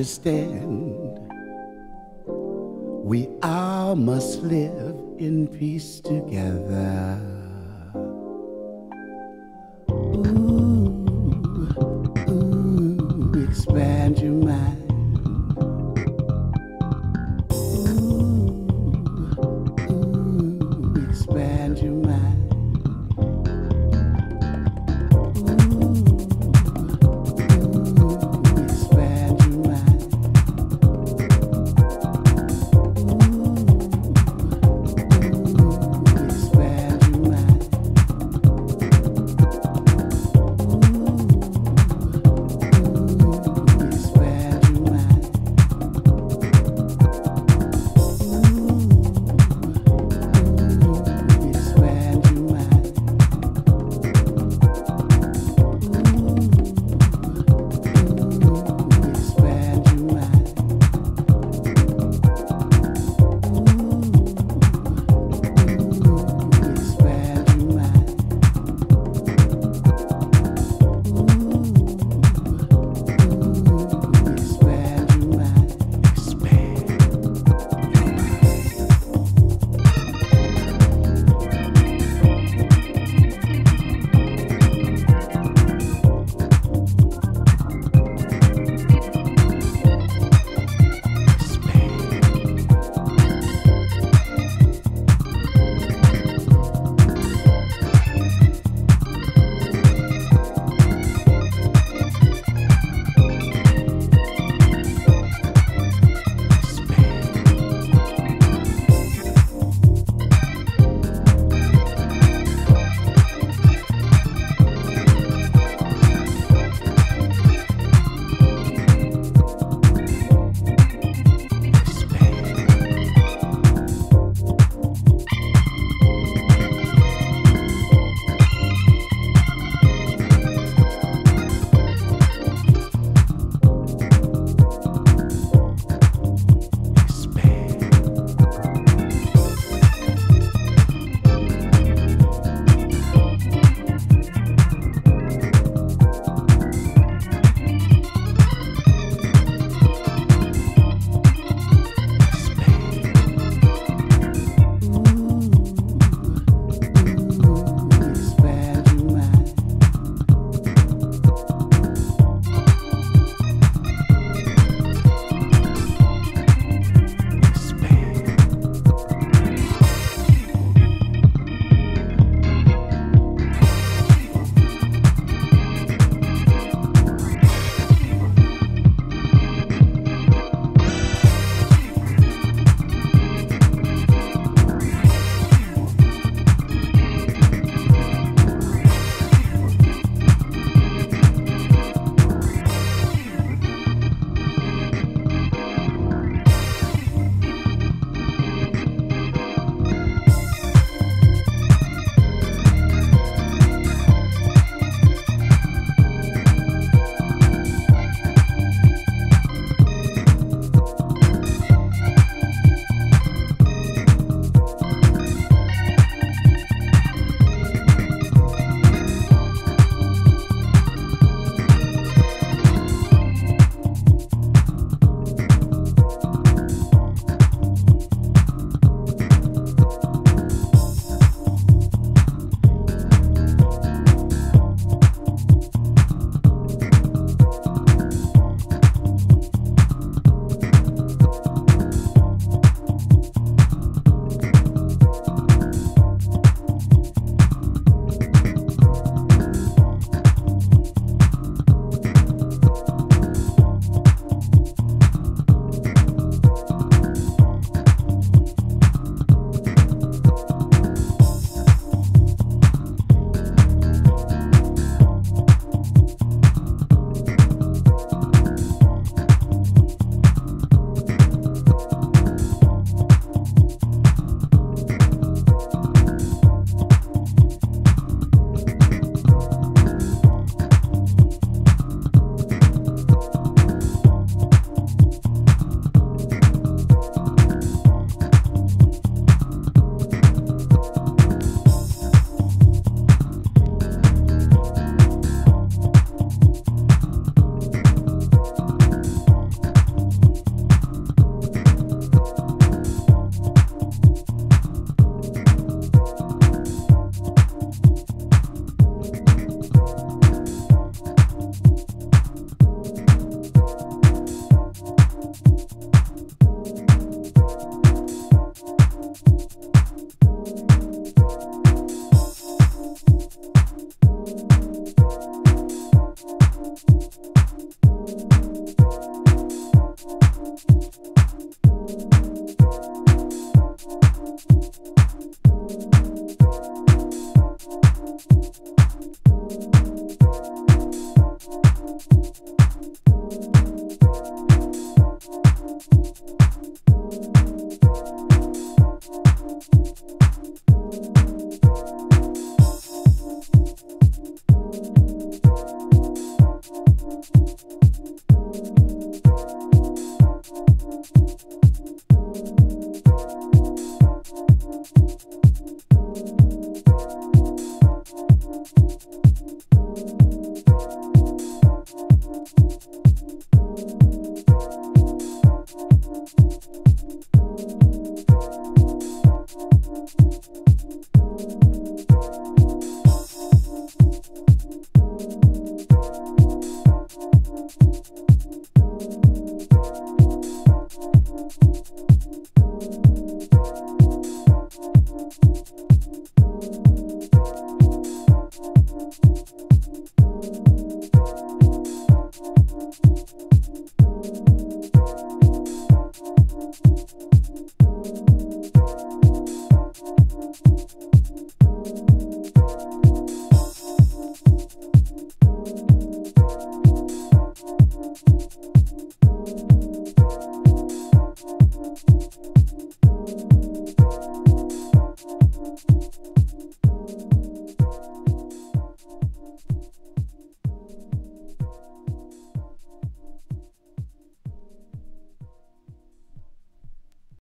understand. We all must live in peace together. Ooh, ooh, expand your mind.